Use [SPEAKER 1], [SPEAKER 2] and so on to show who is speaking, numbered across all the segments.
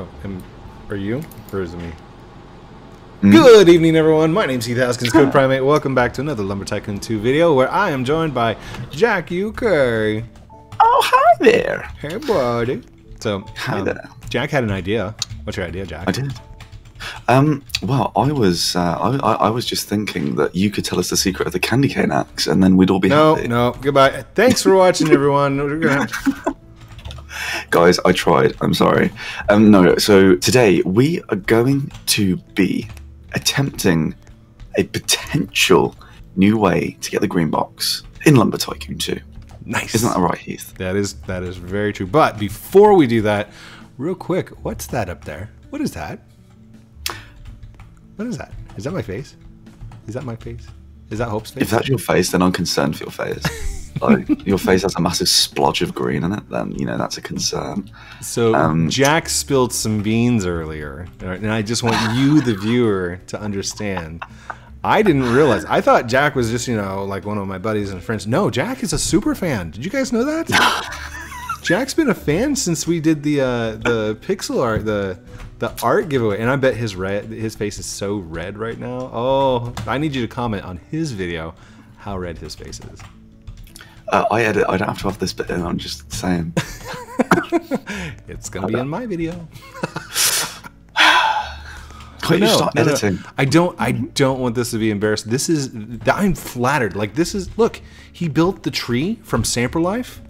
[SPEAKER 1] Oh, am, are you? Or is it me? Good evening, everyone. My name's Heath Haskins, CodePrime8. Welcome back to another Lumber Tycoon 2 video where I am joined by Jack. Curry.
[SPEAKER 2] Oh, hi there.
[SPEAKER 1] Hey, buddy. So,
[SPEAKER 2] Hi
[SPEAKER 1] um,
[SPEAKER 2] there.
[SPEAKER 1] Jack had an idea. What's your idea, Jack?
[SPEAKER 2] I did. Um, well, I was uh, I, I, I was just thinking that you could tell us the secret of the candy cane axe, and then we'd all be
[SPEAKER 1] No,
[SPEAKER 2] happy.
[SPEAKER 1] no. Goodbye. Thanks for watching, everyone.
[SPEAKER 2] Guys, I tried. I'm sorry. Um, no. So today we are going to be attempting a potential new way to get the green box in Lumber Tycoon 2.
[SPEAKER 1] nice.
[SPEAKER 2] Isn't that right, Heath?
[SPEAKER 1] That is that is very true. But before we do that, real quick, what's that up there? What is that? What is that? Is that my face? Is that my face? Is that Hope's face?
[SPEAKER 2] If that's your face, then I'm concerned for your face. like your face has a massive splodge of green in it, then you know that's a concern.
[SPEAKER 1] so
[SPEAKER 2] um,
[SPEAKER 1] Jack spilled some beans earlier, right, and I just want you, the viewer, to understand. I didn't realize. I thought Jack was just you know like one of my buddies and friends. No, Jack is a super fan. Did you guys know that? Jack's been a fan since we did the uh, the pixel art the the art giveaway, and I bet his red his face is so red right now. Oh, I need you to comment on his video how red his face is.
[SPEAKER 2] Uh, I edit. I don't have to have this bit in. I'm just saying.
[SPEAKER 1] It's gonna be in my video.
[SPEAKER 2] Can't you start
[SPEAKER 1] no, no.
[SPEAKER 2] editing?
[SPEAKER 1] I don't. I don't want this to be embarrassed. This is. I'm flattered. Like this is. Look, he built the tree from Samper Life.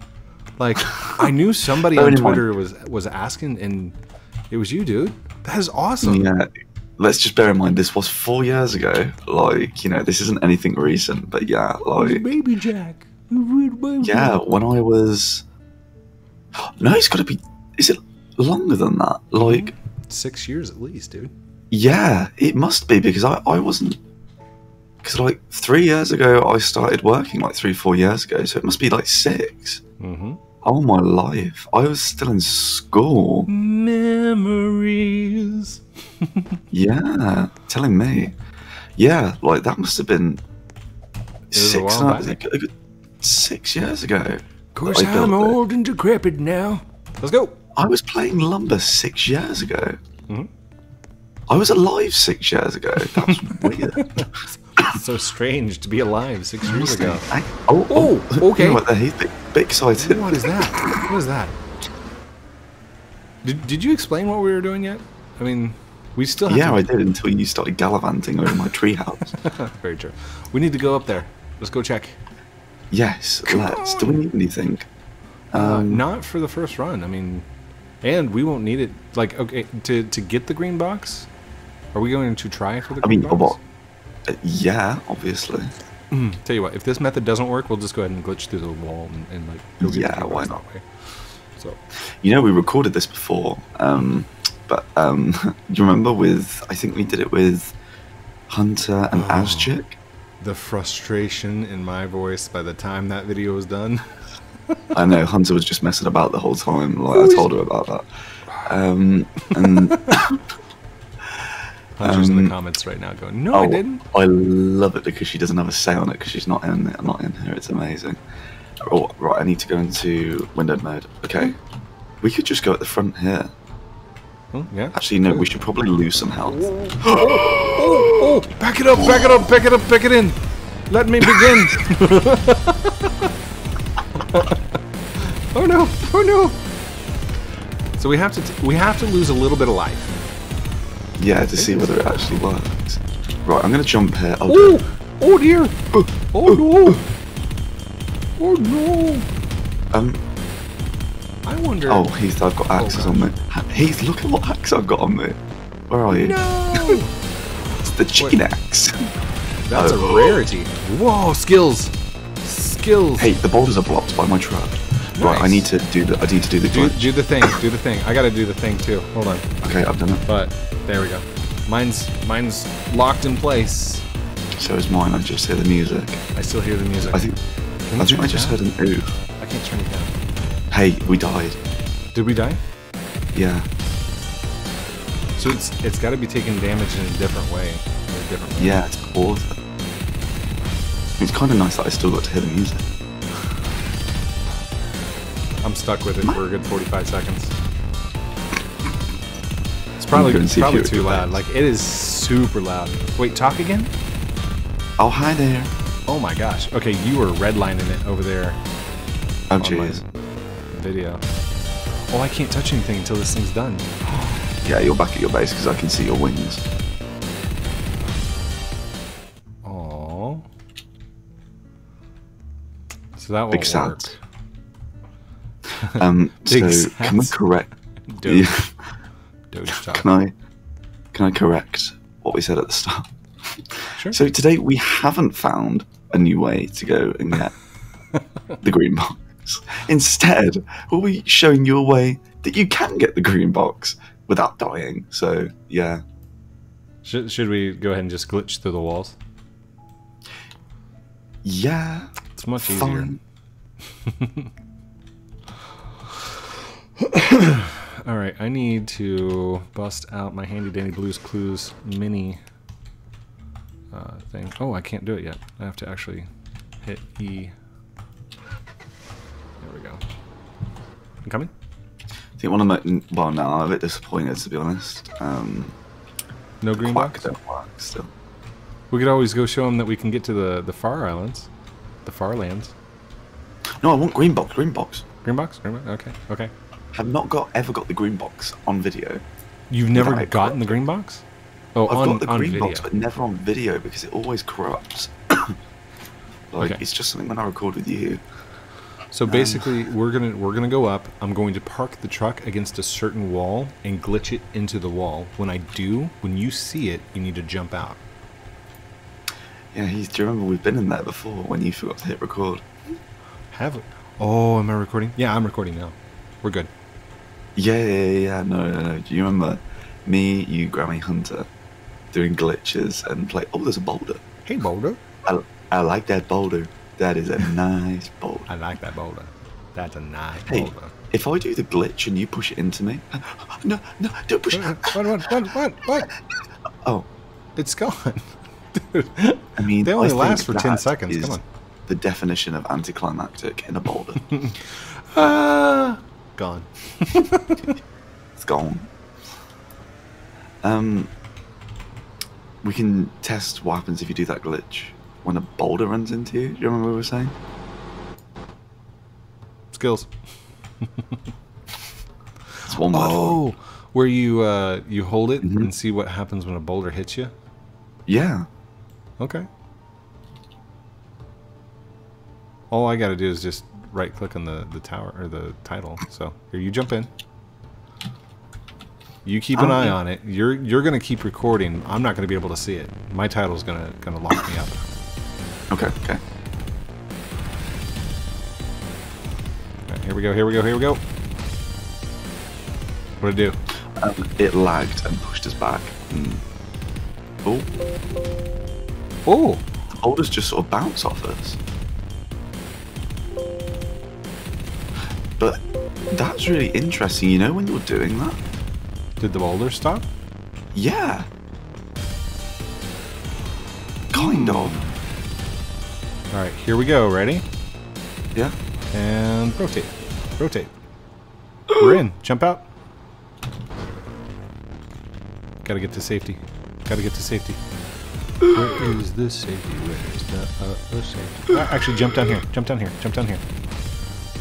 [SPEAKER 1] Like I knew somebody on
[SPEAKER 2] Bearing mind-
[SPEAKER 1] Twitter was was asking, and it was you, dude. That is awesome.
[SPEAKER 2] Yeah. Let's just bear in mind this was four years ago. Like you know, this isn't anything recent. But yeah, like
[SPEAKER 1] Baby Jack. Yeah.
[SPEAKER 2] when I was. No, it's got to be. Is it longer than that? Like
[SPEAKER 1] Six years at least, dude.
[SPEAKER 2] yeah, it must be because I I wasn't. Because like three years ago, I started working like three four years ago, so it must be like six.
[SPEAKER 1] Mm-hmm.
[SPEAKER 2] Oh my life! I was still in school.
[SPEAKER 1] Memories.
[SPEAKER 2] Yeah, telling me. Yeah, like that must have been
[SPEAKER 1] a
[SPEAKER 2] six,
[SPEAKER 1] back.
[SPEAKER 2] a good six years ago.
[SPEAKER 1] Of course,
[SPEAKER 2] I built
[SPEAKER 1] I'm
[SPEAKER 2] it.
[SPEAKER 1] old and decrepit now. Let's go.
[SPEAKER 2] I was playing lumber six years ago.
[SPEAKER 1] Mhm.
[SPEAKER 2] I was alive six years ago. That's weird.
[SPEAKER 1] so strange to be alive six years ago.
[SPEAKER 2] I- oh,
[SPEAKER 1] Oh, okay.
[SPEAKER 2] You know what? there, He's a bit, bit excited.
[SPEAKER 1] What is that? What is that? Did, did you explain what we were doing yet? I mean, we still have
[SPEAKER 2] Yeah,
[SPEAKER 1] to...
[SPEAKER 2] I did until you started gallivanting over my treehouse.
[SPEAKER 1] Very true. We need to go up there. Let's go check.
[SPEAKER 2] Yes, let's. Do we need anything?
[SPEAKER 1] Uh,
[SPEAKER 2] Um,
[SPEAKER 1] not for the first run. I mean, and we won't need it. Like, okay, to, to get the green box, are we going to try for the
[SPEAKER 2] I
[SPEAKER 1] green
[SPEAKER 2] mean,
[SPEAKER 1] box?
[SPEAKER 2] what? Uh, yeah, obviously.
[SPEAKER 1] Tell you what, if this method doesn't work, we'll just go ahead and glitch through the wall and, and like go get
[SPEAKER 2] Yeah, why not?
[SPEAKER 1] that way. So,
[SPEAKER 2] You know, we recorded this before, um, but um, do you remember with? I think we did it with Hunter and
[SPEAKER 1] Oh.
[SPEAKER 2] Azchick.
[SPEAKER 1] The frustration in my voice by the time that video was done.
[SPEAKER 2] I know Hunter was just messing about the whole time. Like I told her about that. Um, and
[SPEAKER 1] Hunter's in the
[SPEAKER 2] Um,
[SPEAKER 1] comments right now going, no, I
[SPEAKER 2] oh,
[SPEAKER 1] didn't.
[SPEAKER 2] I love it because she doesn't have a say on it because she's not in it, I'm not in here. It's amazing. Oh, right. I need to go into windowed mode. Okay, we could just go at the front here.
[SPEAKER 1] Oh, yeah.
[SPEAKER 2] Actually, no. We should probably lose some health.
[SPEAKER 1] Oh, oh, oh, back it up, back it up, back it up, back it in. Let me begin. oh no, oh no. So we have to t- we have to lose a little bit of life.
[SPEAKER 2] Yeah, to see whether it actually works. Right. I'm gonna jump here. Oh,
[SPEAKER 1] Oh, oh dear. Uh, oh no. Uh, uh. Oh no.
[SPEAKER 2] Um.
[SPEAKER 1] I wonder.
[SPEAKER 2] Oh, he's. I've got oh, axes on me. He's. Look at what axe I've got on me. Where are you?
[SPEAKER 1] no.
[SPEAKER 2] It's the chicken axe.
[SPEAKER 1] That's a
[SPEAKER 2] Oh.
[SPEAKER 1] rarity. Whoa, skills. Skills.
[SPEAKER 2] Hey, the boulders are blocked by my trap. Right, I need to do the. I need to do the
[SPEAKER 1] do, do the thing. Do the thing. I gotta do the thing too. Hold on.
[SPEAKER 2] Okay, I've done it.
[SPEAKER 1] But there we go. Mine's mine's locked in place.
[SPEAKER 2] So is mine. I just hear the music.
[SPEAKER 1] I still hear the music.
[SPEAKER 2] I think. I think I just
[SPEAKER 1] down?
[SPEAKER 2] heard an oof.
[SPEAKER 1] I can't turn it down.
[SPEAKER 2] Hey, we died.
[SPEAKER 1] Did we die?
[SPEAKER 2] Yeah.
[SPEAKER 1] So it's it's got to be taking damage in a different way. A different way.
[SPEAKER 2] Yeah, it's worth. It's kind of nice that I still got to hear the music.
[SPEAKER 1] I'm stuck with it for a good 45 seconds. It's probably
[SPEAKER 2] go and see if
[SPEAKER 1] probably too loud. Like it is super loud. Wait, talk again?
[SPEAKER 2] Oh, hi there.
[SPEAKER 1] Oh my gosh. Okay, you were redlining it over there
[SPEAKER 2] Oh, jeez.
[SPEAKER 1] Video. Oh, I can't touch anything until this thing's done.
[SPEAKER 2] Yeah, you're back at your base because I can see your wings.
[SPEAKER 1] Oh. So that
[SPEAKER 2] Big sad.
[SPEAKER 1] work.
[SPEAKER 2] Um, so
[SPEAKER 1] Big
[SPEAKER 2] can
[SPEAKER 1] I
[SPEAKER 2] correct?
[SPEAKER 1] Doge, Doge
[SPEAKER 2] can I? Can I correct what we said at the start?
[SPEAKER 1] Sure.
[SPEAKER 2] So today we haven't found a new way to go and get the green box. Instead, we'll be showing you a way that you can get the green box without dying. So yeah,
[SPEAKER 1] Should, should we go ahead and just glitch through the walls?
[SPEAKER 2] yeah,
[SPEAKER 1] It's much easier. All right, I need to bust out my handy dandy Blues Clues mini uh, thing. Oh, I can't do it yet. I have to actually hit E. There we go. I'm coming.
[SPEAKER 2] I think one of my well, no, I'm a bit disappointed to be honest. Um,
[SPEAKER 1] No green
[SPEAKER 2] Quack
[SPEAKER 1] box.
[SPEAKER 2] don't work still.
[SPEAKER 1] We could always go show them that we can get to the the far islands, the far lands.
[SPEAKER 2] No, I want green box. Green box.
[SPEAKER 1] Green box. Green box. Okay. Okay.
[SPEAKER 2] I've not got ever got the green box on video.
[SPEAKER 1] You've never
[SPEAKER 2] Without it
[SPEAKER 1] gotten the green box? Oh,
[SPEAKER 2] I've
[SPEAKER 1] on,
[SPEAKER 2] got the
[SPEAKER 1] on
[SPEAKER 2] green
[SPEAKER 1] video.
[SPEAKER 2] box, but never on video because it always corrupts. like
[SPEAKER 1] Okay.
[SPEAKER 2] it's just something when I record with you.
[SPEAKER 1] So um, basically, we're gonna we're gonna go up. I'm going to park the truck against a certain wall and glitch it into the wall. When I do, when you see it, you need to jump out.
[SPEAKER 2] Yeah, he's, do you remember we've been in that before when you forgot to hit record?
[SPEAKER 1] Have it? Oh, am I recording? Yeah, I'm recording now. We're good.
[SPEAKER 2] Yeah, yeah, yeah, yeah. No, no, no. Do you remember me, you, Grammy Hunter, doing glitches and play? Oh, there's a boulder.
[SPEAKER 1] Hey, boulder.
[SPEAKER 2] I, I like that boulder. That is a nice boulder.
[SPEAKER 1] I like that boulder. That's a nice
[SPEAKER 2] Hey,
[SPEAKER 1] boulder.
[SPEAKER 2] if I do the glitch and you push it into me, no, no, don't push.
[SPEAKER 1] What? What? What? What? What?
[SPEAKER 2] Oh,
[SPEAKER 1] It's gone, dude.
[SPEAKER 2] I mean,
[SPEAKER 1] They only
[SPEAKER 2] I
[SPEAKER 1] last for 10 seconds,
[SPEAKER 2] is
[SPEAKER 1] come on.
[SPEAKER 2] The definition of anticlimactic in a boulder.
[SPEAKER 1] Ah, gone.
[SPEAKER 2] it's gone. Um, we can test what happens if you do that glitch when a boulder runs into you. Do you remember what we were saying?
[SPEAKER 1] Skills.
[SPEAKER 2] It's one word.
[SPEAKER 1] Oh, where you uh you hold it
[SPEAKER 2] Mhm.
[SPEAKER 1] and see what happens when a boulder hits you.
[SPEAKER 2] Yeah.
[SPEAKER 1] Okay. All I got to do is just right click on the the tower or the title. So here you jump in. You keep an
[SPEAKER 2] Oh,
[SPEAKER 1] eye on it. You're you're gonna keep recording. I'm not gonna be able to see it. My title's gonna gonna lock me up.
[SPEAKER 2] Okay. Okay.
[SPEAKER 1] Alright, here we go. Here we go. Here we go. What did it do?
[SPEAKER 2] Um, it lagged and pushed us back. Mm. Oh,
[SPEAKER 1] Oh,
[SPEAKER 2] the boulders just sort of bounce off us. But that's really interesting. You know when you're doing that?
[SPEAKER 1] did the boulder stop?
[SPEAKER 2] Yeah. Kind of.
[SPEAKER 1] All right, here we go. Ready?
[SPEAKER 2] Yeah.
[SPEAKER 1] And rotate. Rotate. We're in. Jump out. Gotta get to safety. Gotta get to safety. Where is the safety? Where is the uh, uh, safety? Ah, actually, jump down here. Jump down here. Jump down here.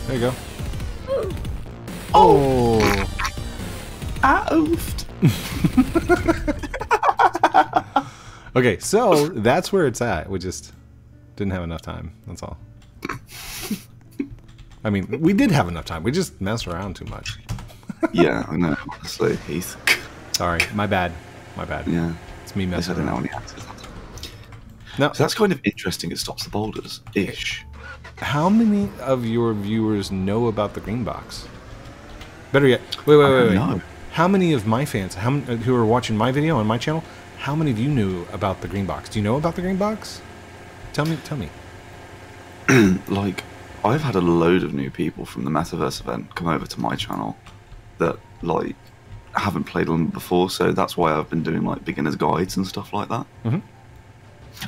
[SPEAKER 1] There you go. Oh.
[SPEAKER 2] I oofed.
[SPEAKER 1] Okay, so that's where it's at. We just didn't have enough time. That's all. I mean, we did have enough time. We just messed around too much.
[SPEAKER 2] yeah, I know. Honestly, Heath.
[SPEAKER 1] Sorry, my bad. My bad.
[SPEAKER 2] Yeah.
[SPEAKER 1] It's me
[SPEAKER 2] least I
[SPEAKER 1] messing
[SPEAKER 2] didn't
[SPEAKER 1] around.
[SPEAKER 2] have any answers.
[SPEAKER 1] Now,
[SPEAKER 2] So that's kind of interesting. It stops the boulders ish.
[SPEAKER 1] how many of your viewers know about the green box? Better yet, wait, wait, wait, wait.
[SPEAKER 2] know.
[SPEAKER 1] How many of my fans, how many, who are watching my video on my channel, how many of you knew about the green box? Do you know about the green box? Tell me, tell me.
[SPEAKER 2] Like, I've had a load of new people from the Metaverse event come over to my channel that like haven't played on before, so that's why I've been doing like beginners guides and stuff like that.
[SPEAKER 1] Mhm.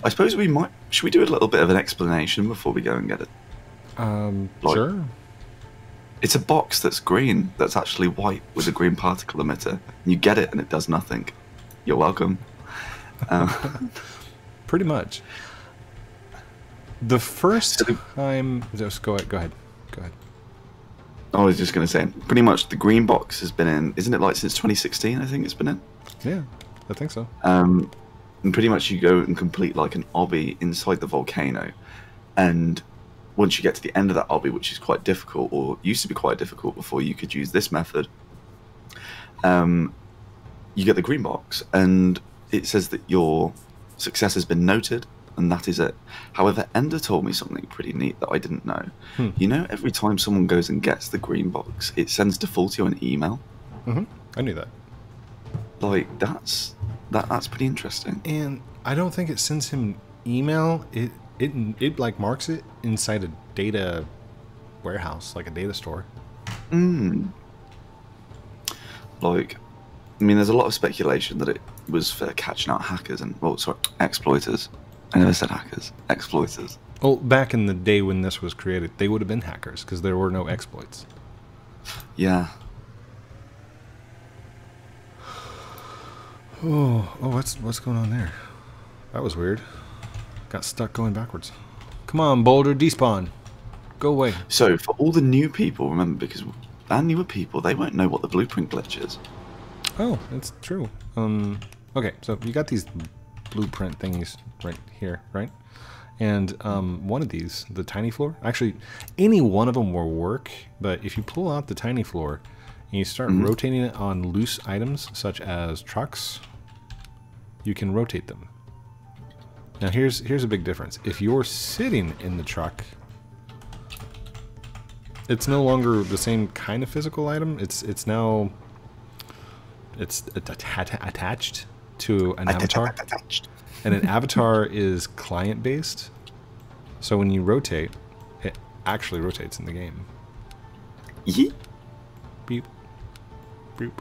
[SPEAKER 2] I suppose we might. Should we do a little bit of an explanation before we go and get it?
[SPEAKER 1] Um,
[SPEAKER 2] Like-
[SPEAKER 1] sure.
[SPEAKER 2] It's a box that's green, that's actually white with a green particle emitter. You get it and it does nothing. You're welcome. Um,
[SPEAKER 1] Pretty much. The first time, just go ahead. Go ahead. Go ahead.
[SPEAKER 2] I was just going to say, pretty much the green box has been in, isn't it like since 2016? I think it's been in.
[SPEAKER 1] Yeah, I think so.
[SPEAKER 2] Um, and pretty much you go and complete like an obby inside the volcano, and once you get to the end of that obby, which is quite difficult, or used to be quite difficult before you could use this method, um, you get the green box, and it says that your success has been noted, and that is it. However, Ender told me something pretty neat that I didn't know.
[SPEAKER 1] Hmm.
[SPEAKER 2] You know, every time someone goes and gets the green box, it sends Defaultio an email.
[SPEAKER 1] hmm I knew that.
[SPEAKER 2] Like that's that that's pretty interesting.
[SPEAKER 1] And I don't think it sends him email. It it it like marks it inside a data warehouse, like a data store.
[SPEAKER 2] Mm. Like, I mean, there's a lot of speculation that it was for catching out hackers and, well, sorry, exploiters. I never said hackers, exploiters.
[SPEAKER 1] Well, back in the day when this was created, they would have been hackers because there were no exploits.
[SPEAKER 2] Yeah.
[SPEAKER 1] Oh, oh, what's what's going on there? That was weird. Got stuck going backwards. Come on, Boulder, despawn. Go away.
[SPEAKER 2] So, for all the new people, remember, because our newer people, they won't know what the blueprint glitch is.
[SPEAKER 1] Oh, that's true. Um, okay, so you got these blueprint thingies right here, right? And um, one of these, the tiny floor, actually, any one of them will work. But if you pull out the tiny floor and you start rotating it on loose items such as trucks, you can rotate them. Now here's here's a big difference. If you're sitting in the truck, it's no longer the same kind of physical item. It's it's now it's atta- attached to an avatar, and an avatar is client based. So when you rotate, it actually rotates in the game.
[SPEAKER 2] Yeet.
[SPEAKER 1] Beep, boop,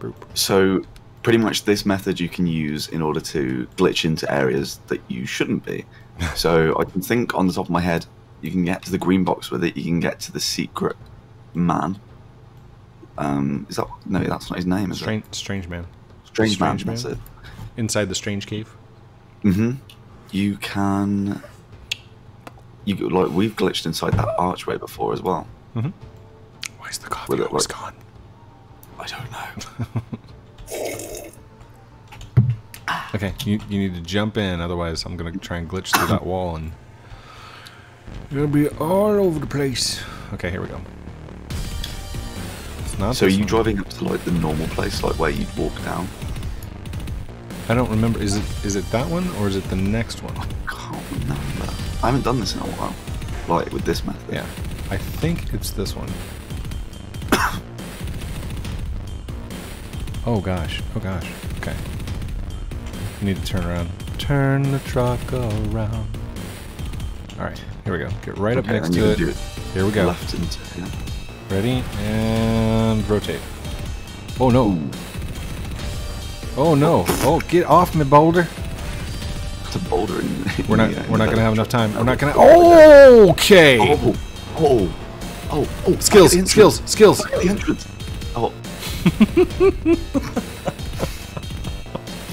[SPEAKER 1] boop.
[SPEAKER 2] So, pretty much this method you can use in order to glitch into areas that you shouldn't be. so, I can think on the top of my head, you can get to the green box with it, you can get to the secret man. Um, is that no? That's not his name, is
[SPEAKER 1] Strange, strange man.
[SPEAKER 2] It? Strange,
[SPEAKER 1] Strange
[SPEAKER 2] man. That's it.
[SPEAKER 1] Inside the strange cave.
[SPEAKER 2] Mm hmm You can. You go- like we've glitched inside that archway before as well.
[SPEAKER 1] Why is the coffee
[SPEAKER 2] With it,
[SPEAKER 1] always
[SPEAKER 2] like-
[SPEAKER 1] gone?
[SPEAKER 2] I don't know.
[SPEAKER 1] Okay, you, you need to jump in, otherwise I'm gonna try and glitch through that wall and it'll be all over the place. Okay, here we go.
[SPEAKER 2] So are you driving up to like the normal place, like where you'd walk down?
[SPEAKER 1] I don't remember. Is it is it that one or is it the next one?
[SPEAKER 2] I Can't remember. I haven't done this in a while. Like with this method.
[SPEAKER 1] Yeah, I think it's this one. oh gosh. Oh gosh. Okay. You need to turn around. Turn the truck around. All right, here we go. Get right up next to it.
[SPEAKER 2] it
[SPEAKER 1] Here we go.
[SPEAKER 2] Left and yeah.
[SPEAKER 1] Ready and rotate. Oh no! Oh no! Oh, get off me, Boulder!
[SPEAKER 2] It's a boulder
[SPEAKER 1] We're not. we're not gonna have enough time. We're not gonna. Oh, okay.
[SPEAKER 2] Oh, oh, oh, oh!
[SPEAKER 1] Skills,
[SPEAKER 2] the
[SPEAKER 1] skills, skills.
[SPEAKER 2] The entrance. Oh.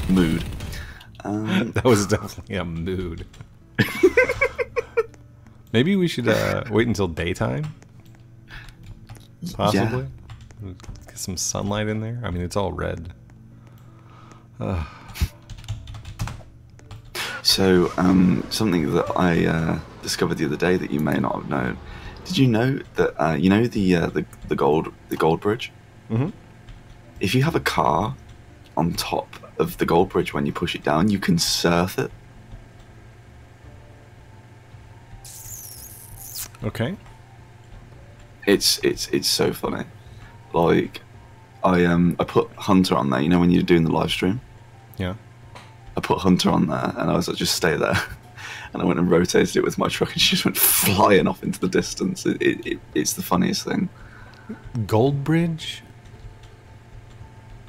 [SPEAKER 2] Mood. Um,
[SPEAKER 1] That was definitely a mood. Maybe we should uh, wait until daytime. Possibly. Get some sunlight in there. I mean, it's all red.
[SPEAKER 2] So, um, something that I uh, discovered the other day that you may not have known. Did you know that uh, you know the uh, the the gold the gold bridge?
[SPEAKER 1] Mhm.
[SPEAKER 2] If you have a car on top of the gold bridge when you push it down, you can surf it.
[SPEAKER 1] Okay.
[SPEAKER 2] It's it's it's so funny. Like, I um I put Hunter on there. You know when you're doing the live stream,
[SPEAKER 1] Yeah.
[SPEAKER 2] I put Hunter on there, and I was like, just stay there. And I went and rotated it with my truck, and she just went flying off into the distance. It, it, it, it's the funniest thing.
[SPEAKER 1] Gold Bridge.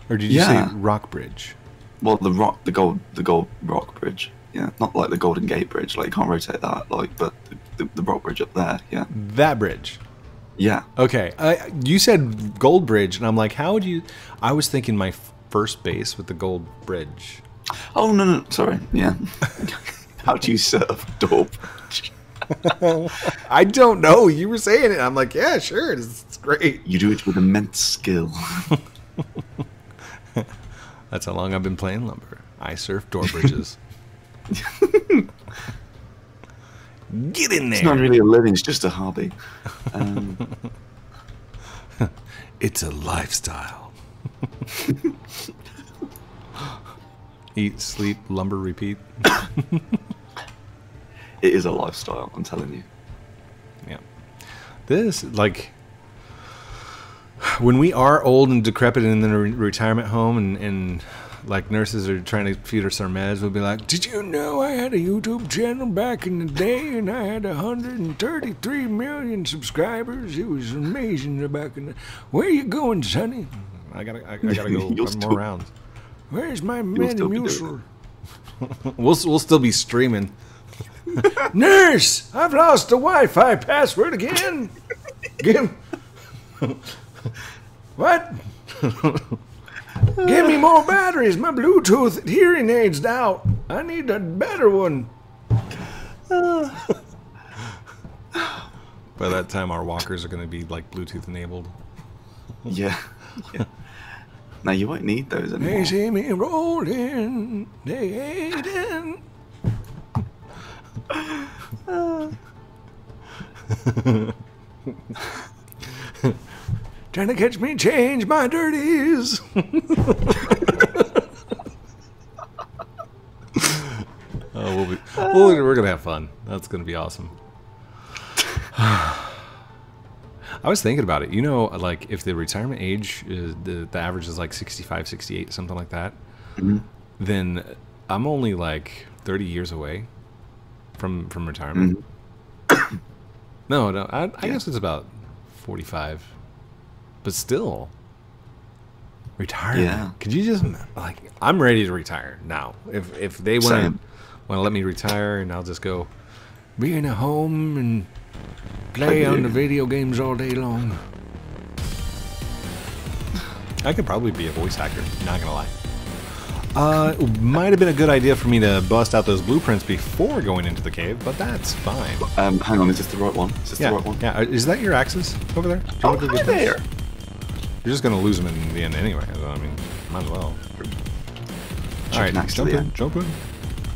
[SPEAKER 1] Or did you
[SPEAKER 2] Yeah.
[SPEAKER 1] say Rock Bridge?
[SPEAKER 2] Well, the rock, the gold, the gold rock bridge. Yeah, not like the Golden Gate Bridge. Like you can't rotate that. Like, but the, the, the rock bridge up there. Yeah,
[SPEAKER 1] That bridge.
[SPEAKER 2] Yeah.
[SPEAKER 1] Okay, uh, you said gold bridge, and I'm like, how would you? I was thinking my f- first base with the gold bridge.
[SPEAKER 2] Oh no no sorry. Yeah. How do you serve door bridge?
[SPEAKER 1] I don't know. You were saying it. I'm like, yeah, sure, it's, it's great.
[SPEAKER 2] You do it with immense skill.
[SPEAKER 1] That's how long I've been playing lumber. I surf door bridges. Get in there.
[SPEAKER 2] It's not really a living; it's just a hobby. Um,
[SPEAKER 1] It's a lifestyle. Eat, sleep, lumber, repeat.
[SPEAKER 2] it is a lifestyle. I'm telling you.
[SPEAKER 1] Yeah. This, like, when we are old and decrepit and in a re- retirement home and, and, like, nurses are trying to feed us our meds, we'll be like, Did you know I had a YouTube channel back in the day and I had 133 million subscribers? It was amazing back in the. Where are you going, Sonny? I gotta, I, I gotta go
[SPEAKER 2] You'll
[SPEAKER 1] run
[SPEAKER 2] still-
[SPEAKER 1] more rounds. Where's my
[SPEAKER 2] still be
[SPEAKER 1] we'll, we'll still be streaming. Nurse, I've lost the Wi-Fi password again. Give. what? Give me more batteries. My Bluetooth hearing aid's out. I need a better one. By that time, our walkers are going to be like Bluetooth enabled.
[SPEAKER 2] Yeah. yeah. Now you won't need those
[SPEAKER 1] They
[SPEAKER 2] anymore.
[SPEAKER 1] see me rolling. They hating. Trying to catch me change my dirties. oh, we'll be, we'll, we're gonna have fun. That's gonna be awesome. I was thinking about it. You know, like if the retirement age is the, the average is like 65, 68, something like that, mm-hmm. then I'm only like 30 years away from from retirement. Mm-hmm. no, no, I, I guess it's about 45. But still, retirement.
[SPEAKER 2] Yeah.
[SPEAKER 1] Could you just like I'm ready to retire now. If if they want to want to let me retire and I'll just go be in a home and play on the video games all day long. I could probably be a voice actor, not gonna lie. Uh, might have been a good idea for me to bust out those blueprints before going into the cave, but that's fine.
[SPEAKER 2] Um, hang on, is this the right one? Is this
[SPEAKER 1] Yeah,
[SPEAKER 2] the right one?
[SPEAKER 1] yeah. Is that your axes over there?
[SPEAKER 2] Oh, hi there.
[SPEAKER 1] You're just gonna lose them in the end anyway. so, I mean, might as well. All right,
[SPEAKER 2] axe to
[SPEAKER 1] jump
[SPEAKER 2] the
[SPEAKER 1] in,
[SPEAKER 2] end.
[SPEAKER 1] jump in.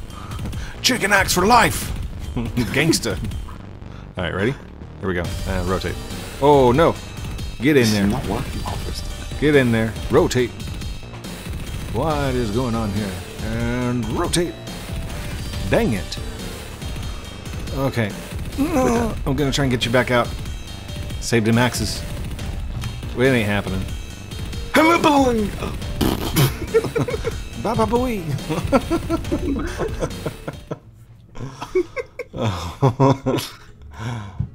[SPEAKER 1] Chicken axe for life, gangster. All right, ready? Here we go. Uh, rotate. Oh no! Get in
[SPEAKER 2] This is
[SPEAKER 1] there.
[SPEAKER 2] not working well for us today.
[SPEAKER 1] Get in there. Rotate. What is going on here? And rotate. Dang it. Okay. No, I'm gonna try and get you back out. Saved him axes. It ain't happening.
[SPEAKER 2] Hello, bowling.
[SPEAKER 1] Baba booey.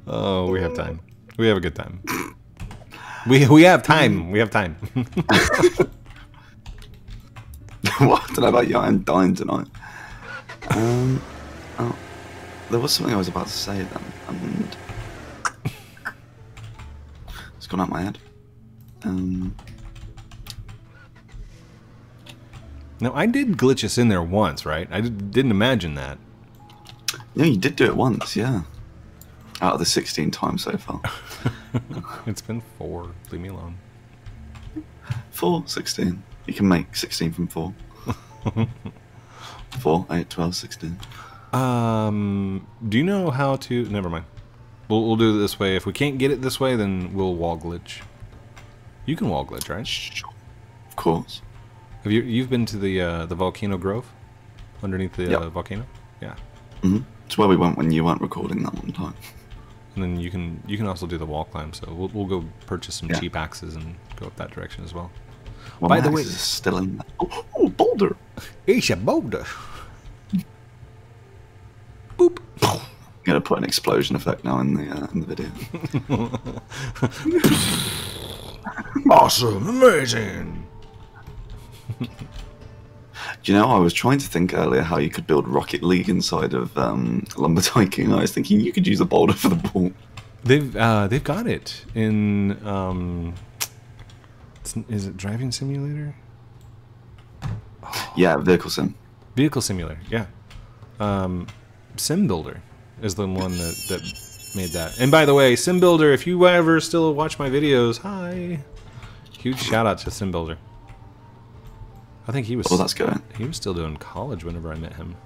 [SPEAKER 1] oh, we have time. We have a good time. We we have time. We have time.
[SPEAKER 2] what? I don't know about you. I'm dying tonight. Um, oh, there was something I was about to say then, and it's gone out my head. Um,
[SPEAKER 1] now I did glitch us in there once, right? I did, didn't imagine that.
[SPEAKER 2] yeah, you did do it once, yeah. Out of the 16 times so far.
[SPEAKER 1] It's been four. Leave me alone.
[SPEAKER 2] Four, 16. You can make 16 from four. 4, 8, 12, 16.
[SPEAKER 1] Um, do you know how to? Never mind. We'll we'll do it this way. If we can't get it this way, then we'll wall glitch. You can wall glitch, right?
[SPEAKER 2] Sure. Of course.
[SPEAKER 1] Have you you've been to the uh, the volcano grove underneath the
[SPEAKER 2] Yep.
[SPEAKER 1] uh, volcano? Yeah.
[SPEAKER 2] hmm It's where we went when you weren't recording that one time.
[SPEAKER 1] And then you can you can also do the wall climb. So we'll we'll go purchase some
[SPEAKER 2] Yeah.
[SPEAKER 1] cheap axes and go up that direction as well.
[SPEAKER 2] Well,
[SPEAKER 1] By the way-
[SPEAKER 2] is still in. Oh, oh, boulder!
[SPEAKER 1] It's a boulder. Boop.
[SPEAKER 2] I'm gonna put an explosion effect now in the uh, in the video.
[SPEAKER 1] Awesome, amazing.
[SPEAKER 2] Do you know, I was trying to think earlier how you could build Rocket League inside of um, Lumber Tycoon. I was thinking you could use a boulder for the ball.
[SPEAKER 1] They've uh, they've got it in. Um, is it driving simulator?
[SPEAKER 2] Yeah, vehicle sim.
[SPEAKER 1] Vehicle simulator, yeah. Um, Sim Builder is the one that, that made that. And by the way, Sim Builder, if you ever still watch my videos, hi. Huge shout out to Sim Builder. I think he was
[SPEAKER 2] Oh, that's good.
[SPEAKER 1] he was still doing college whenever I met him.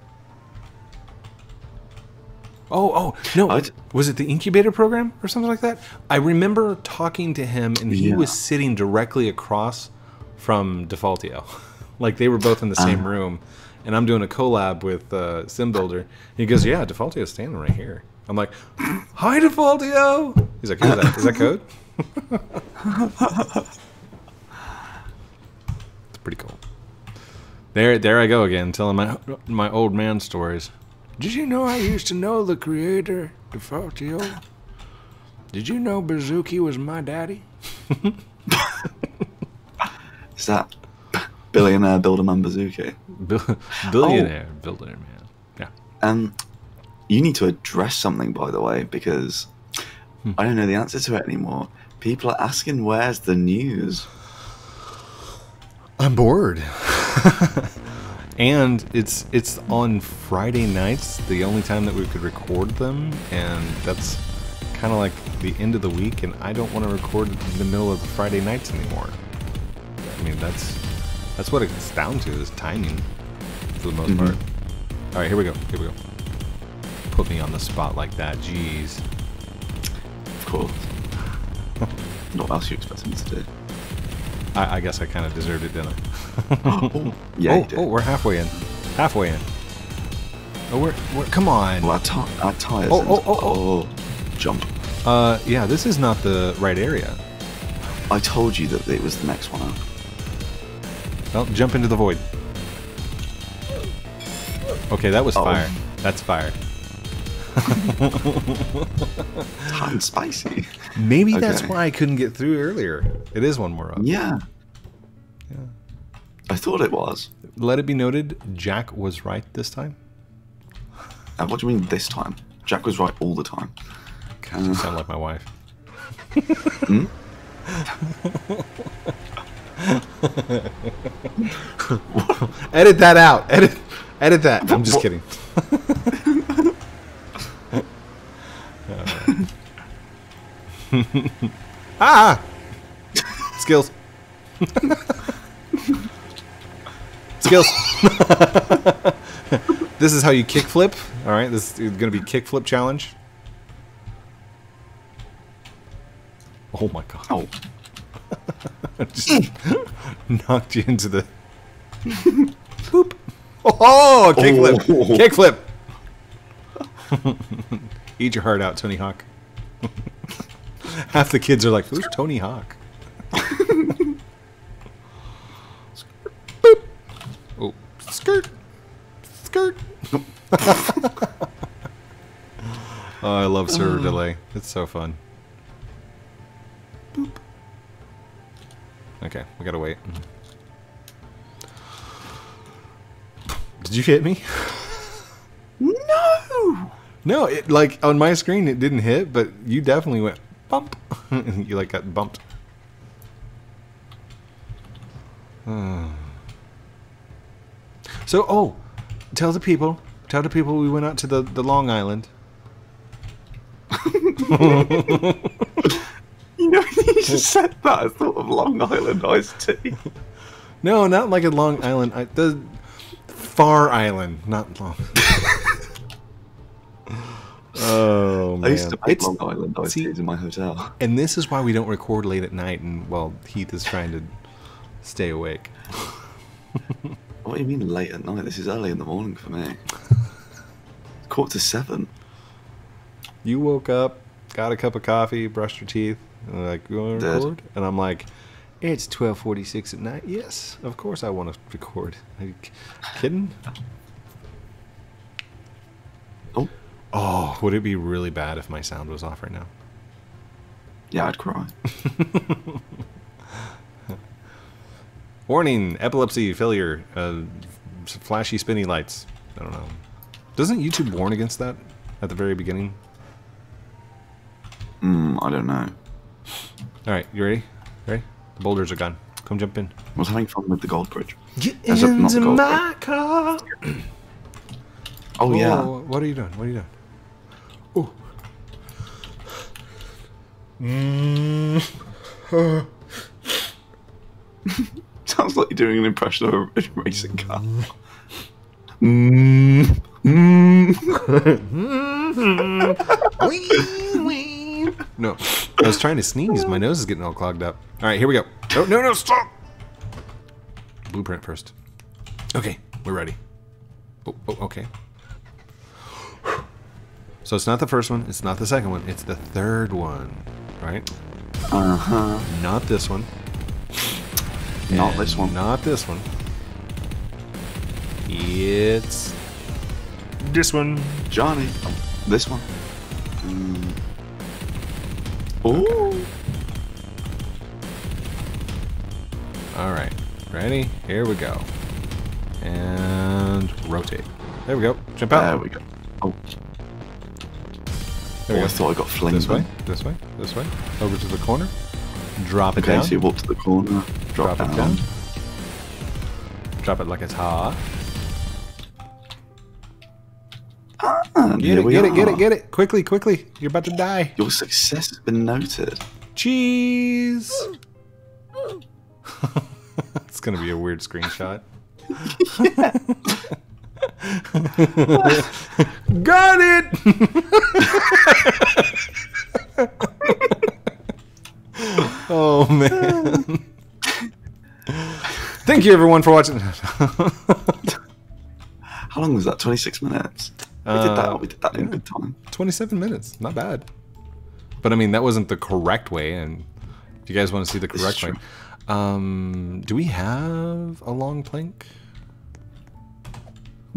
[SPEAKER 1] Oh, oh, no.
[SPEAKER 2] I'd-
[SPEAKER 1] Was it the incubator program or something like that? I remember talking to him and he
[SPEAKER 2] Yeah.
[SPEAKER 1] was sitting directly across from Defaultio. like they were both in the same
[SPEAKER 2] Ah.
[SPEAKER 1] room. And I'm doing a collab with uh, SimBuilder. He goes, Yeah, Defaultio's standing right here. I'm like, Hi, Defaultio. He's like, Who's that? Is that code? it's pretty cool. There, there I go again, telling my my old man stories. Did you know I used to know the creator, Defaultio? Did you know Baszucki was my daddy?
[SPEAKER 2] Is that billionaire builder man bazooka?
[SPEAKER 1] Bill- billionaire, builder man. Yeah.
[SPEAKER 2] Um, you need to address something, by the way, because
[SPEAKER 1] Hmm.
[SPEAKER 2] I don't know the answer to it anymore. People are asking, "Where's the news?"
[SPEAKER 1] I'm bored. and it's it's on Friday nights, the only time that we could record them, and that's kind of like the end of the week, and I don't want to record in the middle of the Friday nights anymore. I mean, that's that's what it's down to is timing, for the most
[SPEAKER 2] Mhm.
[SPEAKER 1] part. All right, here we go. Here we go. Put me on the spot like that. Jeez.
[SPEAKER 2] Of course. what else you expect me to do?
[SPEAKER 1] I, I guess I kind of deserved it, didn't I?
[SPEAKER 2] Yeah,
[SPEAKER 1] oh,
[SPEAKER 2] you did.
[SPEAKER 1] oh, we're halfway in. Halfway in. Oh, we're, we're come on.
[SPEAKER 2] Well, our, ti- our tires.
[SPEAKER 1] Oh,
[SPEAKER 2] and-
[SPEAKER 1] oh, oh, oh.
[SPEAKER 2] Jump!
[SPEAKER 1] Uh, yeah, this is not the right area.
[SPEAKER 2] I told you that it was the next one up.
[SPEAKER 1] Well, jump into the void. Okay, that was
[SPEAKER 2] Uh-oh.
[SPEAKER 1] fire. That's fire.
[SPEAKER 2] It's hot and spicy.
[SPEAKER 1] Maybe that's why I couldn't get through earlier. It is one more up.
[SPEAKER 2] Yeah.
[SPEAKER 1] Yeah.
[SPEAKER 2] I thought it was.
[SPEAKER 1] Let it be noted, Jack was right this time.
[SPEAKER 2] Uh, what do you mean this time? Jack was right all the time.
[SPEAKER 1] You sound like my wife. hmm? edit that out. Edit, edit that. I'm just kidding. ah! Skills. Skills. this is how you kickflip. All right, this is going to be kickflip challenge. Oh my god.
[SPEAKER 2] Oh,
[SPEAKER 1] just knocked you into the poop. Oh, kickflip!
[SPEAKER 2] Oh.
[SPEAKER 1] Kickflip! Eat your heart out, Tony Hawk. Half the kids are like, "Who's Tony Hawk?" Boop. Oh, skirt, skirt. oh, I love server mm. delay. It's so fun. Boop. Okay, we gotta wait. Mm-hmm. Did you hit me?
[SPEAKER 2] no!
[SPEAKER 1] No, it like on my screen it didn't hit, but you definitely went bump. you like got bumped. so, oh, tell the people, tell the people we went out to the the Long Island.
[SPEAKER 2] You know, you just said that. I thought of Long Island iced tea.
[SPEAKER 1] No, not like a Long Island. I, the Far Island, not Long. Oh man,
[SPEAKER 2] I used to make
[SPEAKER 1] It's-
[SPEAKER 2] Long Island iced
[SPEAKER 1] see-
[SPEAKER 2] in my hotel.
[SPEAKER 1] and this is why we don't record late at night, and well, Heath is trying to stay awake.
[SPEAKER 2] What do you mean late at night? This is early in the morning for me. Quarter to seven.
[SPEAKER 1] You woke up, got a cup of coffee, brushed your teeth, and like, you want to record? And I'm like, it's 12:46 at night. Yes, of course I want to record. Are you kidding?
[SPEAKER 2] Oh,
[SPEAKER 1] Oh, would it be really bad if my sound was off right now?
[SPEAKER 2] yeah, I'd cry.
[SPEAKER 1] Warning: epilepsy, failure, uh, flashy, spinny lights. I don't know. Doesn't YouTube warn against that at the very beginning?
[SPEAKER 2] Hmm, I don't know.
[SPEAKER 1] All right, you ready? Ready? The boulders are gone. Come jump in.
[SPEAKER 2] I was having fun with the gold bridge.
[SPEAKER 1] Get
[SPEAKER 2] if not the
[SPEAKER 1] car.
[SPEAKER 2] Oh, yeah.
[SPEAKER 1] Whoa, what are you doing? What are you doing? Mm.
[SPEAKER 2] Sounds like you're doing an impression of a racing car. Mm.
[SPEAKER 1] No, I was trying to sneeze. My nose is getting all clogged up. All right, here we go. No, no, no, stop. Blueprint first. Okay, we're ready. Oh, oh, okay. So it's not the first one. It's not the second one. It's the third one, right?
[SPEAKER 2] Uh huh.
[SPEAKER 1] Not this one.
[SPEAKER 2] Not
[SPEAKER 1] and
[SPEAKER 2] this one.
[SPEAKER 1] Not this one. It's this one.
[SPEAKER 2] Johnny. This one. Mm. Oh.
[SPEAKER 1] All right, ready? Here we go. And rotate. There we go. Jump out.
[SPEAKER 2] There we go. Oh,
[SPEAKER 1] There we
[SPEAKER 2] oh
[SPEAKER 1] go.
[SPEAKER 2] I thought I got flinged.
[SPEAKER 1] This way. This way. This way. Over to the corner. Drop it
[SPEAKER 2] Okay,
[SPEAKER 1] down.
[SPEAKER 2] so you walk to the corner, drop,
[SPEAKER 1] Drop it
[SPEAKER 2] down.
[SPEAKER 1] down. Drop it like it's hot.
[SPEAKER 2] Ah, and
[SPEAKER 1] Get it. Get it. Get it. Get it. Quickly. Quickly. You're about to die.
[SPEAKER 2] Your success has been noted.
[SPEAKER 1] Cheese. it's gonna be a weird screenshot. Got it. oh man. Thank you everyone for watching.
[SPEAKER 2] How long was that? 26 minutes. We did
[SPEAKER 1] Uh,
[SPEAKER 2] that. We did that in
[SPEAKER 1] yeah.
[SPEAKER 2] good time.
[SPEAKER 1] 27 minutes. Not bad. But I mean, that wasn't the correct way. And if you guys want to see the correct way, um, do we have a long plank?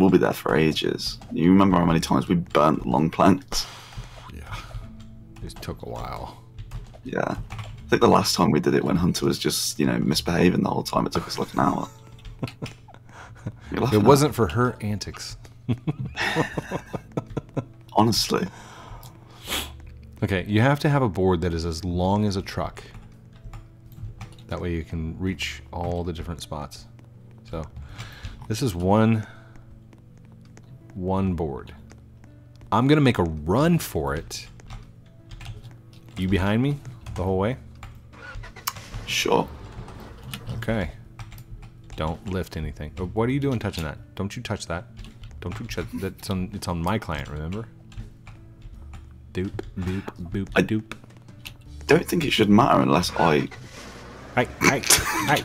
[SPEAKER 2] We'll be there for ages. You remember how many times we burnt long planks?
[SPEAKER 1] Yeah. It took a while.
[SPEAKER 2] Yeah. I think the last time we did it when Hunter was just, you know, misbehaving the whole time, it took us like an hour.
[SPEAKER 1] It wasn't for her antics.
[SPEAKER 2] Honestly.
[SPEAKER 1] Okay, you have to have a board that is as long as a truck. That way you can reach all the different spots. So, this is one one board. I'm going to make a run for it. You behind me the whole way?
[SPEAKER 2] Sure.
[SPEAKER 1] Okay. Don't lift anything. But What are you doing touching that? Don't you touch that. Don't you touch that's on it's on my client, remember? Doop, boop, boop,
[SPEAKER 2] I-
[SPEAKER 1] doop.
[SPEAKER 2] Don't think it should matter unless I.
[SPEAKER 1] Hi, hi, hi.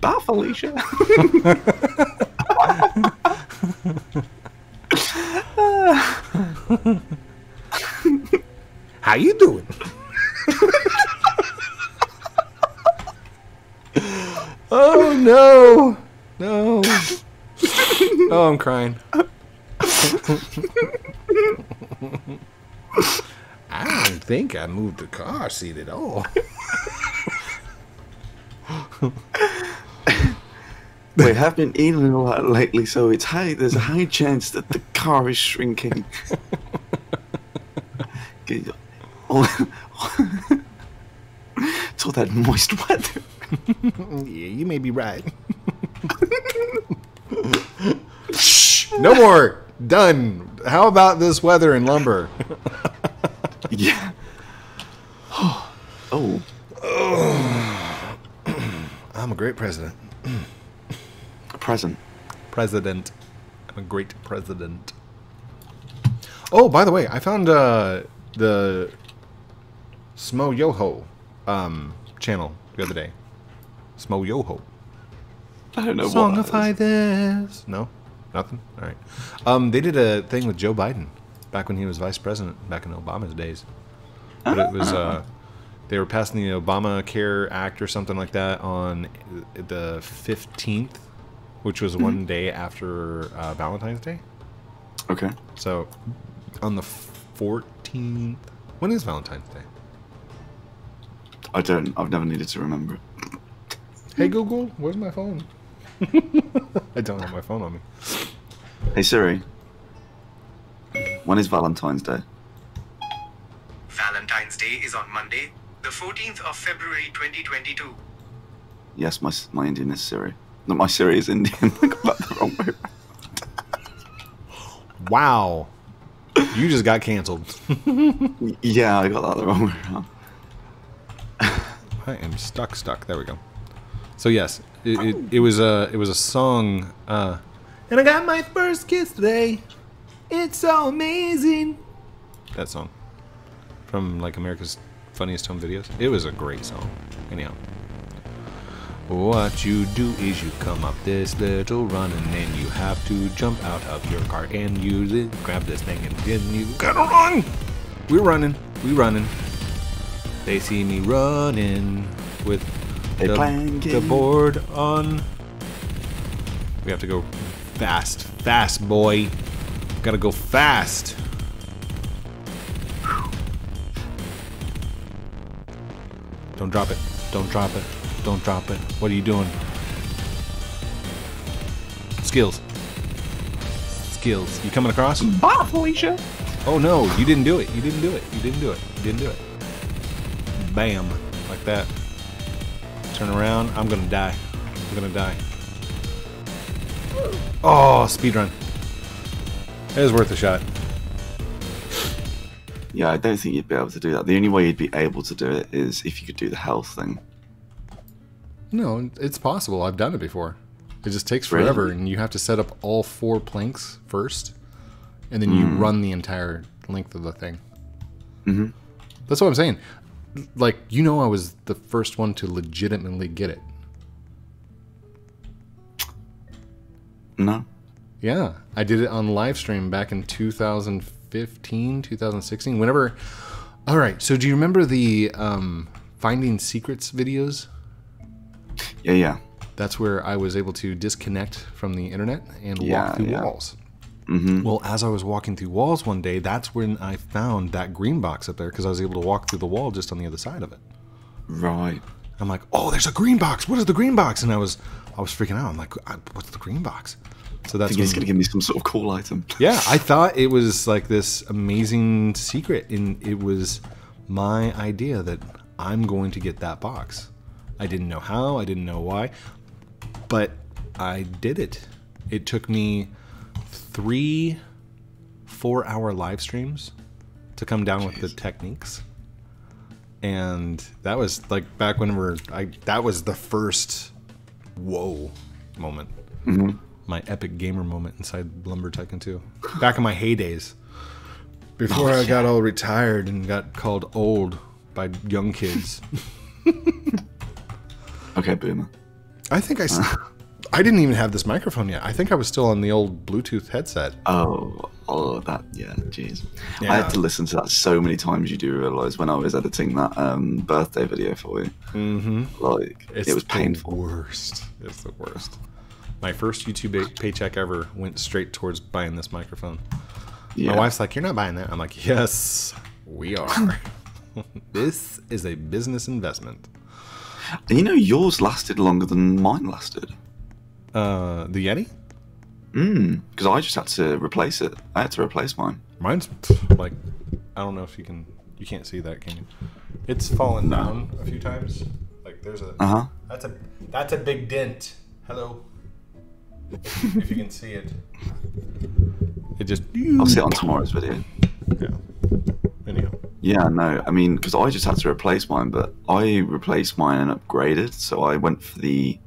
[SPEAKER 2] Bye, Felicia.
[SPEAKER 1] How you doing? oh no, no. Oh, I'm crying. I don't think I moved the car seat at all.
[SPEAKER 2] we have been eating a lot lately, so it's high. There's a high chance that the car is shrinking. It's all that moist weather.
[SPEAKER 1] Yeah, you may be right. Shh, no more. Done. How about this weather and lumber?
[SPEAKER 2] Yeah. oh, oh.
[SPEAKER 1] I'm a great president.
[SPEAKER 2] a present.
[SPEAKER 1] President. I'm a great president. Oh, by the way, I found uh, the Schmoyoho um, channel the other day. Schmoyoho.
[SPEAKER 2] I don't know
[SPEAKER 1] Songify
[SPEAKER 2] is.
[SPEAKER 1] this. No, nothing. All right. Um, they did a thing with Joe Biden back when he was vice president, back in Obama's days. But it was uh, they were passing the Obamacare Act or something like that on the fifteenth, which was one day after uh, Valentine's Day.
[SPEAKER 2] Okay.
[SPEAKER 1] So on the fourteenth, when is Valentine's Day?
[SPEAKER 2] I don't. I've never needed to remember it.
[SPEAKER 1] Hey Google, where's my phone? I don't have my phone on me.
[SPEAKER 2] Hey Siri. When is Valentine's Day?
[SPEAKER 3] Valentine's Day is on Monday, the 14th of February 2022.
[SPEAKER 2] Yes, my my Indian is Siri. No, my Siri is Indian. I got that the wrong way. around.
[SPEAKER 1] Wow. You just got canceled.
[SPEAKER 2] Yeah, I got that the wrong way around.
[SPEAKER 1] I am stuck, stuck. There we go. So yes, it, it, it was a it was a song. Uh, and I got my first kiss today. It's so amazing. That song from like America's Funniest Home Videos. It was a great song. Anyhow, what you do is you come up this little run and then you have to jump out of your car and you grab this thing and then you gotta run. We're running. We're running. They see me running with
[SPEAKER 2] They
[SPEAKER 1] the, the board on. We have to go fast, fast, boy. Gotta go fast. Don't drop it. Don't drop it. Don't drop it. What are you doing? Skills. Skills. You coming across?
[SPEAKER 2] Bye, Felicia.
[SPEAKER 1] Oh no, you didn't do it. You didn't do it. You didn't do it. You didn't do it. Bam. Like that. Turn around. I'm gonna die. I'm gonna die. Oh, speed run. It was worth a shot.
[SPEAKER 2] Yeah, I don't think you'd be able to do that. The only way you'd be able to do it is if you could do the health thing.
[SPEAKER 1] No, it's possible. I've done it before. It just takes
[SPEAKER 2] Really?
[SPEAKER 1] forever, and you have to set up all four planks first, and then you run the entire length of the thing.
[SPEAKER 2] Mm-hmm.
[SPEAKER 1] That's what I'm saying. Like, you know, I was the first one to legitimately get it.
[SPEAKER 2] No.
[SPEAKER 1] Yeah, I did it on live stream back in 2015, 2016. Whenever. All right, so do you remember the um, Finding Secrets videos?
[SPEAKER 2] Yeah, yeah.
[SPEAKER 1] That's where I was able to disconnect from the internet and
[SPEAKER 2] Yeah,
[SPEAKER 1] walk through
[SPEAKER 2] yeah.
[SPEAKER 1] walls.
[SPEAKER 2] Mm-hmm.
[SPEAKER 1] Well, as I was walking through walls one day, that's when I found that green box up there because I was able to walk through the wall just on the other side of it.
[SPEAKER 2] Right.
[SPEAKER 1] I'm like, oh, there's a green box. What is the green box? And I was, I was freaking out. I'm like, what's the green box? So that's
[SPEAKER 2] he's going to give me some sort of cool item.
[SPEAKER 1] yeah, I thought it was like this amazing secret, and it was my idea that I'm going to get that box. I didn't know how, I didn't know why, but I did it. It took me three four hour live streams to come down with the techniques. And that was like back whenever I that was the first whoa moment mm-hmm. my epic gamer moment inside Lumber Tycoon 2. Back in my heydays. Before oh, I got all retired and got called old by young kids.
[SPEAKER 2] Okay, boomer.
[SPEAKER 1] I think I. s- I didn't even have this microphone yet. I think I was still on the old Bluetooth headset.
[SPEAKER 2] Oh, oh, that yeah, jeez. I had to listen to that so many times. You do realize when I was editing that um, birthday video for you,
[SPEAKER 1] Mm-hmm.
[SPEAKER 2] like
[SPEAKER 1] It's
[SPEAKER 2] it was
[SPEAKER 1] the
[SPEAKER 2] painful.
[SPEAKER 1] worst. It's the worst. My first YouTube paycheck ever went straight towards buying this microphone.
[SPEAKER 2] Yeah.
[SPEAKER 1] My wife's like, "You're not buying that." I'm like, "Yes, we are." this is a business investment.
[SPEAKER 2] And you know, yours lasted longer than mine lasted.
[SPEAKER 1] Uh, the Yeti.
[SPEAKER 2] Mm, because I just had to replace it. I had to replace mine.
[SPEAKER 1] Mine's like, I don't know if you can, you can't see that, can you? It's fallen down a few times. Like there's a,
[SPEAKER 2] Uh huh.
[SPEAKER 1] that's a, that's a big dent. Hello. If, if you can see it. It just.
[SPEAKER 2] I'll see it on tomorrow's video.
[SPEAKER 1] Yeah. Anyhow.
[SPEAKER 2] Yeah, no, I mean, because I just had to replace mine, but I replaced mine and upgraded, so I went for the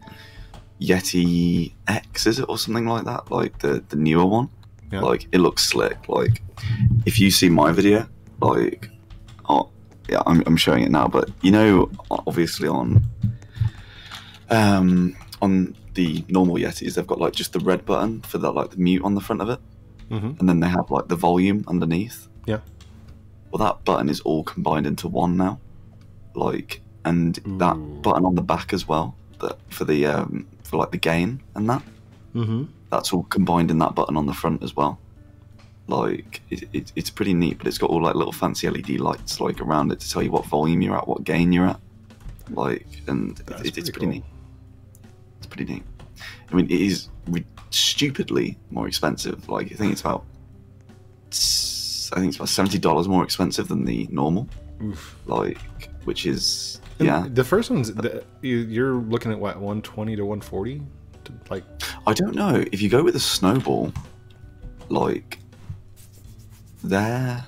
[SPEAKER 2] Yeti X, is it, or something like that, like the the newer one.
[SPEAKER 1] Yeah.
[SPEAKER 2] Like it looks slick. Like if you see my video, like oh yeah, I'm, I'm showing it now, but you know, obviously on um on the normal Yetis, they've got like just the red button for the like the mute on the front of it,
[SPEAKER 1] Mm-hmm.
[SPEAKER 2] and then they have like the volume underneath.
[SPEAKER 1] Yeah.
[SPEAKER 2] Well, that button is all combined into one now. Like, and
[SPEAKER 1] Ooh.
[SPEAKER 2] that button on the back as well, that for the um, for like the gain and that,
[SPEAKER 1] Mm-hmm.
[SPEAKER 2] that's all combined in that button on the front as well. Like, it, it, it's pretty neat, but it's got all like little fancy LED lights like around it to tell you what volume you're at, what gain you're at. Like, and it, it's
[SPEAKER 1] pretty
[SPEAKER 2] pretty
[SPEAKER 1] cool.
[SPEAKER 2] neat. It's pretty neat. I mean, it is re- stupidly more expensive. Like, I think it's about, I think it's about seventy dollars more expensive than the normal. like which is
[SPEAKER 1] And
[SPEAKER 2] yeah.
[SPEAKER 1] The first one's the, you, you're looking at what 120 to 140, like
[SPEAKER 2] I don't know if you go with a snowball, like there,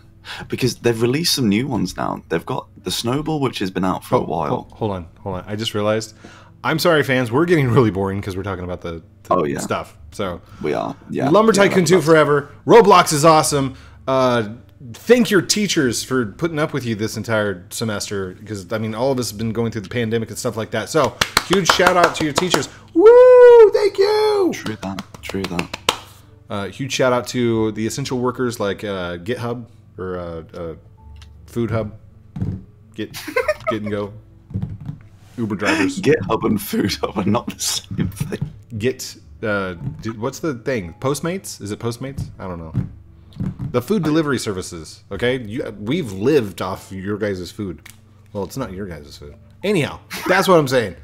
[SPEAKER 2] because they've released some new ones now. They've got the snowball, which has been out for a while.
[SPEAKER 1] Oh, hold on, hold on. I just realized. I'm sorry, fans. We're getting really boring because we're talking about the, the
[SPEAKER 2] Oh, yeah.
[SPEAKER 1] stuff. So
[SPEAKER 2] We are, yeah.
[SPEAKER 1] Lumber
[SPEAKER 2] yeah,
[SPEAKER 1] Tycoon 2 forever. Roblox is awesome. Uh, thank your teachers for putting up with you this entire semester because I mean all of us have been going through the pandemic and stuff like that. So huge shout out to your teachers. Woo! Thank you.
[SPEAKER 2] True that. True that.
[SPEAKER 1] Uh, huge shout out to the essential workers like uh, GitHub or uh, uh, Food Hub, Get Get and Go, Uber drivers.
[SPEAKER 2] GitHub and Food Hub are not the same thing.
[SPEAKER 1] Get uh, what's the thing? Postmates? Is it Postmates? I don't know. The food delivery services. Okay, you, we've lived off your guys' food. Well, it's not your guys' food. Anyhow, that's what I'm saying.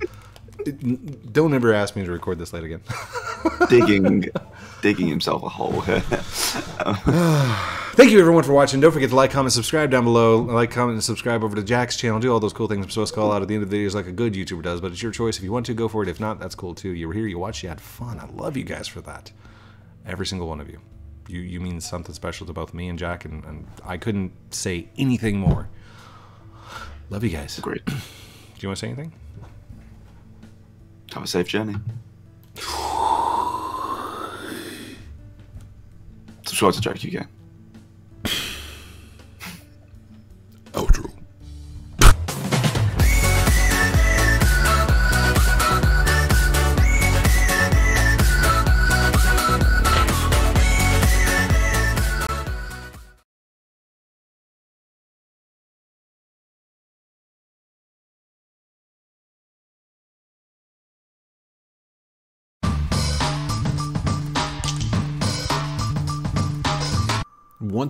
[SPEAKER 1] Don't ever ask me to record this late again.
[SPEAKER 2] Digging, digging himself a hole.
[SPEAKER 1] Thank you everyone for watching. Don't forget to like, comment, subscribe down below. Like, comment, and subscribe over to Jack's channel. Do all those cool things I'm supposed to call out at the end of the videos like a good YouTuber does. But it's your choice. If you want to, go for it. If not, that's cool too. You were here, you watched, you had fun. I love you guys for that. Every single one of you. You you mean something special to both me and Jack, and, and I couldn't say anything more. Love you guys.
[SPEAKER 2] Great.
[SPEAKER 1] Do you want to say anything?
[SPEAKER 2] Have a safe journey. Subscribe to Jack UK.